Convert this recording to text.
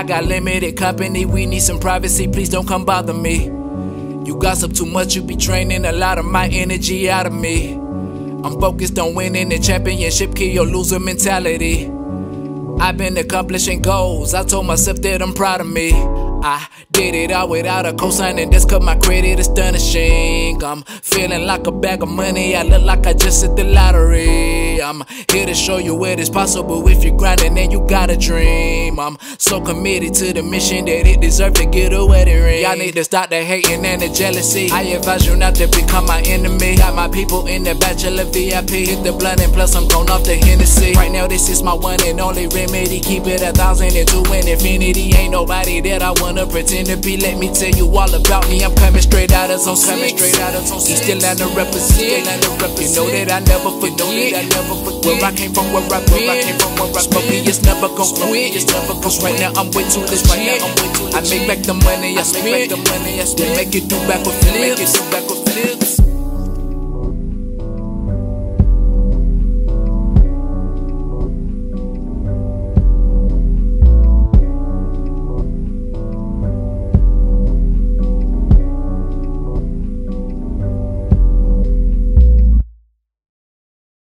I got limited company, we need some privacy, please don't come bother me. You gossip too much, you be draining a lot of my energy out of me. I'm focused on winning the championship, kill your loser mentality. I've been accomplishing goals, I told myself that I'm proud of me. I did it all without a cosign, and that's cause my credit is astonishing. I'm feeling like a bag of money, I look like I just hit the lottery. I'm here to show you what is possible if you're grinding and you got a dream. I'm so committed to the mission that it deserves to get a wedding ring. Y'all need to stop the hating and the jealousy. I advise you not to become my enemy. People in the bachelor VIP. Hit the blunt and plus I'm going off the Hennessy. Right now, this is my one and only remedy. Keep it a thousand and two in infinity. Ain't nobody that I wanna pretend to be. Let me tell you all about me. I'm coming straight out of zone coming straight out of zone East Atlanta represent. You know that I never forget. I never forget where I came from, where I. Where I came from, where I Smokey is never gon' quit. It's never gon' Right now I'm way too legit. Right now I'm way too legit. I make back the money I. Make back the money I. Make it do back with flip. Make it do back